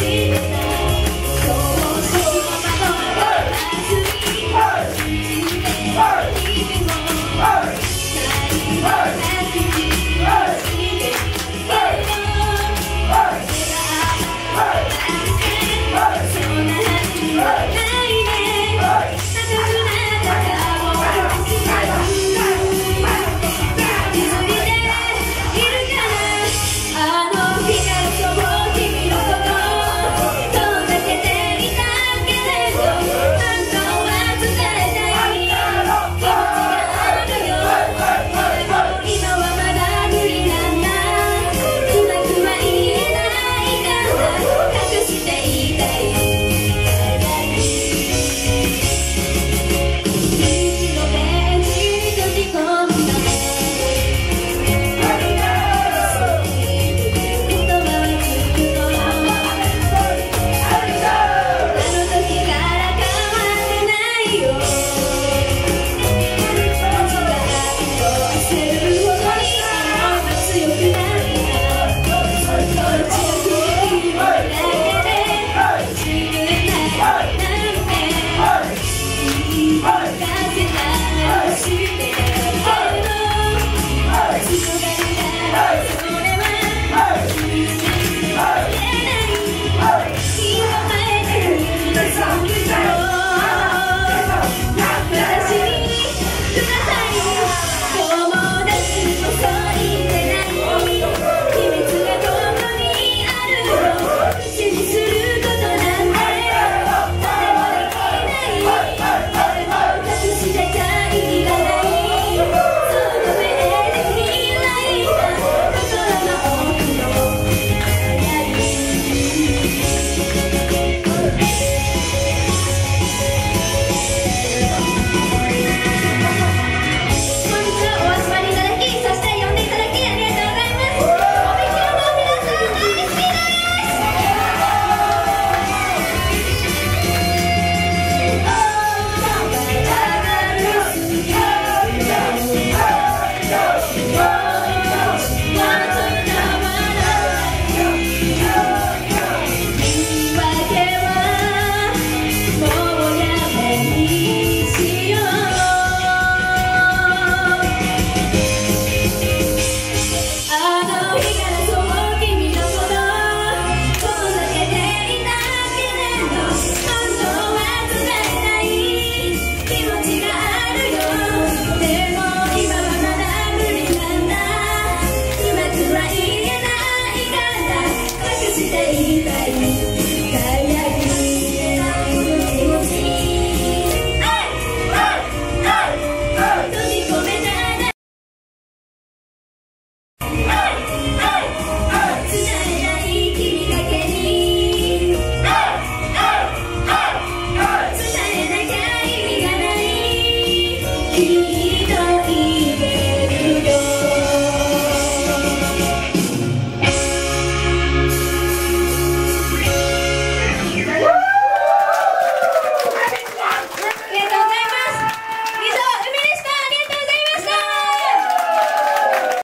see.